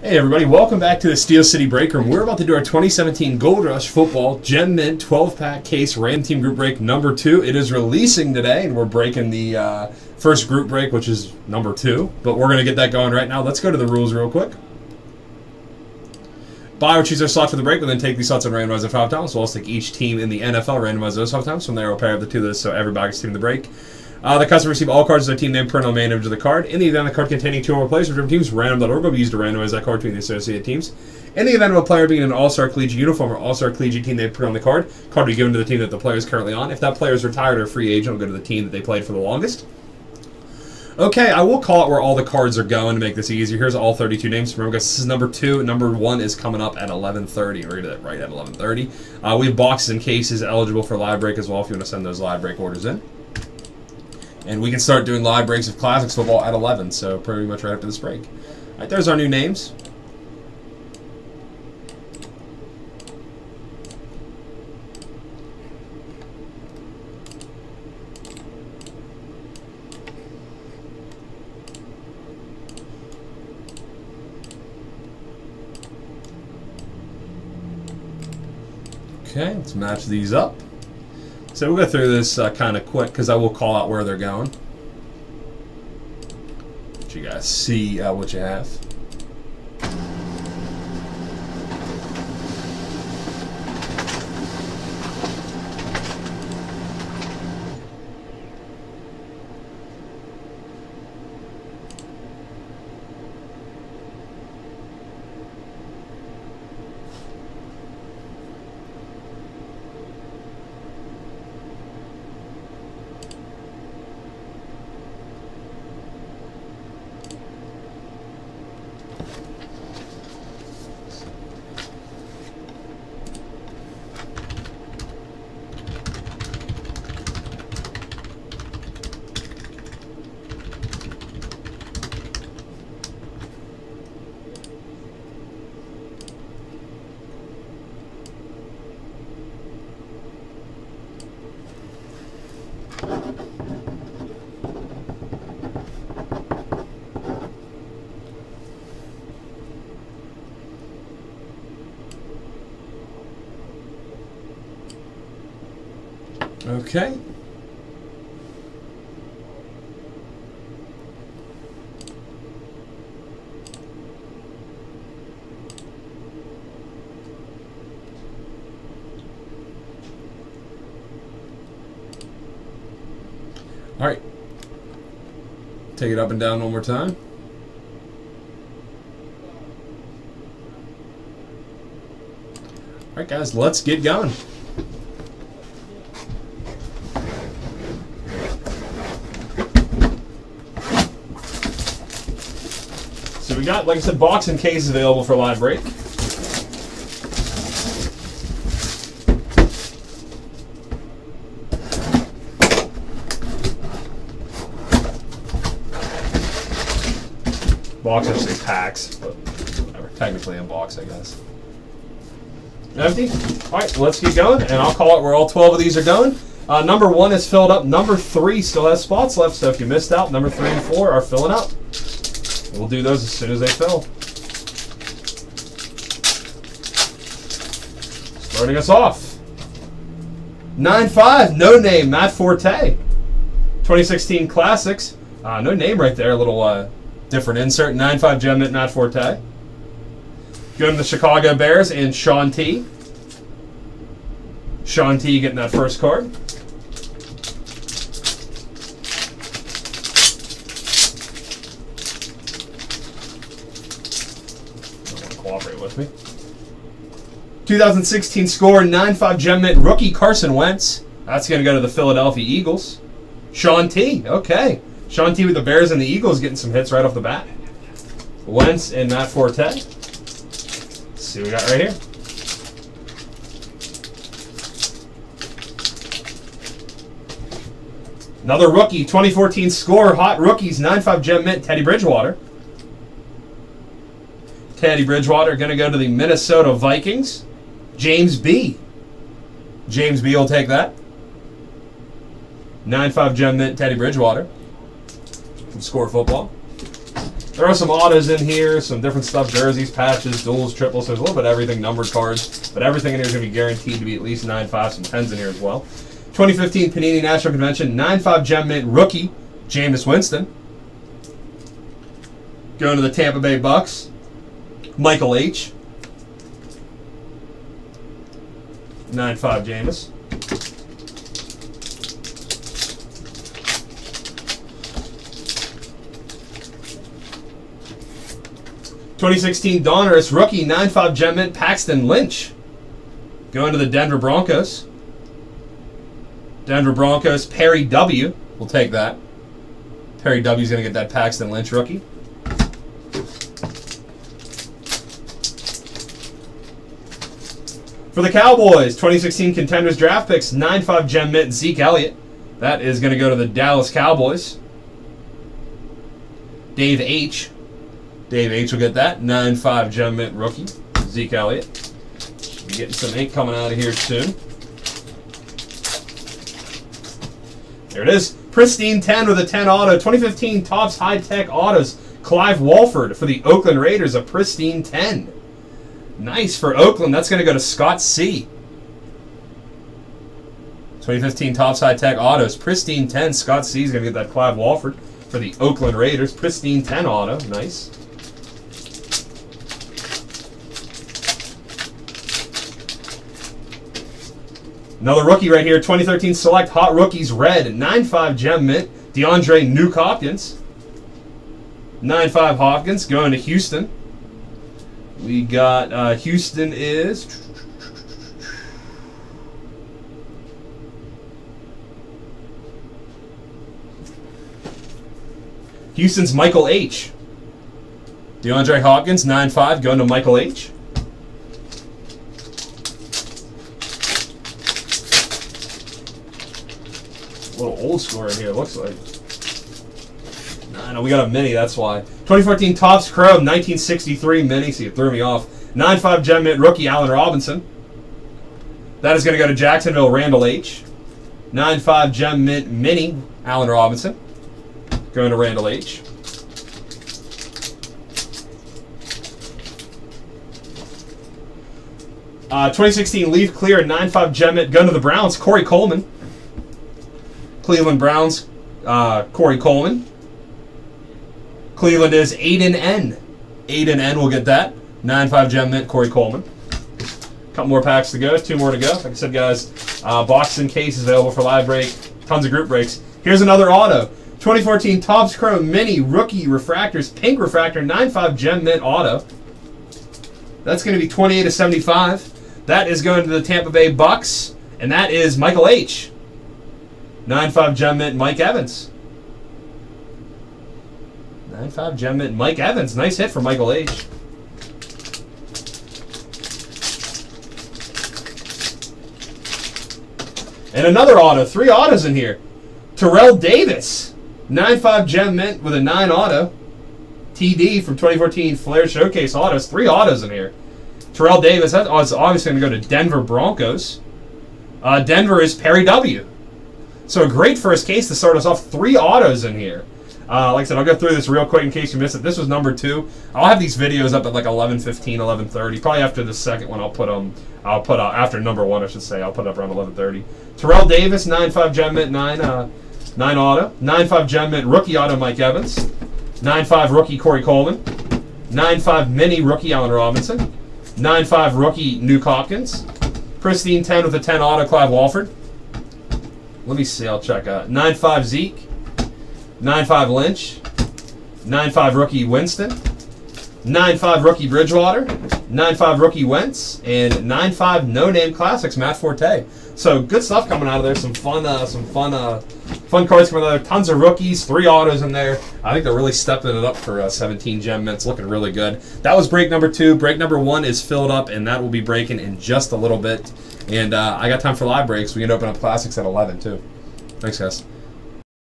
Hey everybody, welcome back to the Steel City Break Room. We're about to do our 2017 Gold Rush Football Gem Mint 12-pack case Ram Team Group Break number two. It is releasing today, and we're breaking the uh, first group break, which is number two. But we're going to get that going right now. Let's go to the rules real quick. Buy or choose our slot for the break, we'll then take these slots and randomize it five times. We'll take each team in the NFL, randomize those five times. From there, we'll pair up the two those so everybody gets team the break. Uh, the customer receive all cards as their team name printed on main image of the card. In the event the card containing two or more players from different teams, random.org will be used to randomize that card between the associated teams. In the event of a player being in an All-Star Collegiate uniform or All-Star Collegiate team they put on the card, card will be given to the team that the player is currently on. If that player is retired or free agent, it'll go to the team that they played for the longest. Okay, I will call it where all the cards are going to make this easier. Here's all 32 names. Remember, guys, this is number two. Number one is coming up at 11:30. We're do that right at 11:30. Uh, we have boxes and cases eligible for live break as well. If you want to send those live break orders in. And we can start doing live breaks of Classics football at 11, so pretty much right after this break. All right, there's our new names. Okay, let's match these up. So we'll go through this uh, kind of quick because I will call out where they're going. But you guys see uh, what you have. Okay. All right. Take it up and down one more time. All right, guys, let's get going. Got, like I said, box and case available for live break. Box actually packs, but whatever. Technically in box, I guess. Empty. All right, let's keep going, and I'll call it where all 12 of these are going. Uh, number one is filled up. Number three still has spots left, so if you missed out, number three and four are filling up. We'll do those as soon as they fill. Starting us off. 9-5, no name, Matt Forte. 2016 Classics. Uh, no name right there, a little uh, different insert. 9-5 Gem Mint, Matt Forte. Going to the Chicago Bears and Sean T. Sean T getting that first card. Cooperate with me. 2016 score 9-5 Gem Mint rookie Carson Wentz. That's going to go to the Philadelphia Eagles. Sean T. Okay. Sean T with the Bears and the Eagles getting some hits right off the bat. Wentz and Matt Forte. Let's see what we got right here. Another rookie, 2014 score, hot rookies, 9-5 Gem Mint, Teddy Bridgewater. Teddy Bridgewater going to go to the Minnesota Vikings. James B. James B will take that. 9-5 Gem Mint, Teddy Bridgewater. From Score Football. There are some autos in here, some different stuff, jerseys, patches, duals, triples. There's a little bit of everything, numbered cards, but everything in here is going to be guaranteed to be at least 9.5, some 10s in here as well. 2015 Panini National Convention 9-5 Gem Mint rookie, Jameis Winston. Going to the Tampa Bay Bucks, Michael H. 9-5 Jameis. Twenty sixteen Donruss rookie nine five gemmint Paxton Lynch. Going to the Denver Broncos. Denver Broncos Perry W. We'll take that. Perry W is going to get that Paxton Lynch rookie. For the Cowboys, 2016 contenders draft picks, 9-5 gem mint Zeke Elliott. That is going to go to the Dallas Cowboys. Dave H. Dave H will get that. 9-5 gem mint rookie, Zeke Elliott. Getting some ink coming out of here soon. There it is. Pristine 10 with a 10 auto. 2015 Topps High Tech Autos. Clive Walford for the Oakland Raiders, a pristine 10. Nice for Oakland. That's going to go to Scott C. 2015 Topps High Tech Autos. Pristine 10. Scott C is going to get that Clive Walford for the Oakland Raiders. Pristine 10 auto. Nice. Another rookie right here. 2013 Select Hot Rookies Red. 9.5 Gem Mint. DeAndre Nuke Hopkins. 9.5 Hopkins going to Houston. We got uh, Houston is. Houston's Michael H. DeAndre Hopkins, 9 5, going to Michael H. A little old score in here, looks like. We got a mini, that's why. 2014 Topps Chrome, 1963 mini, See, it threw me off. 9.5 Gem Mint rookie Allen Robinson. That is going to go to Jacksonville Randall H. 9.5 Gem Mint mini Allen Robinson. Going to Randall H. Uh, 2016 Leaf Clear 9.5 Gem Mint Gun to the Browns. Corey Coleman. Cleveland Browns, uh, Corey Coleman. Cleveland is Aiden N. Aiden N will get that. 9-5 gem mint, Corey Coleman. A couple more packs to go. Two more to go. Like I said, guys, uh, box and case is available for live break. Tons of group breaks. Here's another auto. 2014 Topps Chrome Mini Rookie Refractors Pink Refractor 9-5 Gem Mint Auto. That's going to be 28 to 75. That is going to the Tampa Bay Bucks, and that is Michael H. 9-5 Gem Mint Mike Evans. 9.5 Gem Mint Mike Evans. Nice hit for Michael H. And another auto. Three autos in here. Terrell Davis. 9.5 Gem Mint with a 9 auto. TD from 2014 Flair Showcase Autos. Three autos in here. Terrell Davis. That's obviously going to go to Denver Broncos. Uh, Denver is Perry W. So a great first case to start us off. Three autos in here. Uh, like I said, I'll go through this real quick in case you missed it. This was number two. I'll have these videos up at like 11:15, 11:30. Probably after the second one, I'll put them. I'll put uh, after number one, I should say. I'll put up around 11:30. Terrell Davis, 9.5 gem mint, nine uh, nine auto, 9.5 gem mint rookie auto Mike Evans, 9.5 rookie Corey Coleman, 9.5 mini rookie Allen Robinson, 9.5 rookie Nuke Hopkins, pristine 10 with a 10 auto Clive Walford. Let me see. I'll check out 9.5 Zeke. 9-5 Lynch, 9-5 rookie Winston, 9-5 rookie Bridgewater, 9-5 rookie Wentz, and 9-5 no-name classics Matt Forte. So good stuff coming out of there. Some fun, uh, some fun, uh, fun cards coming out of there. Tons of rookies, three autos in there. I think they're really stepping it up for uh, 17 gem mints. Looking really good. That was break number two. Break number one is filled up, and that will be breaking in just a little bit. And uh, I got time for live breaks. We can open up classics at 11 too. Thanks, guys.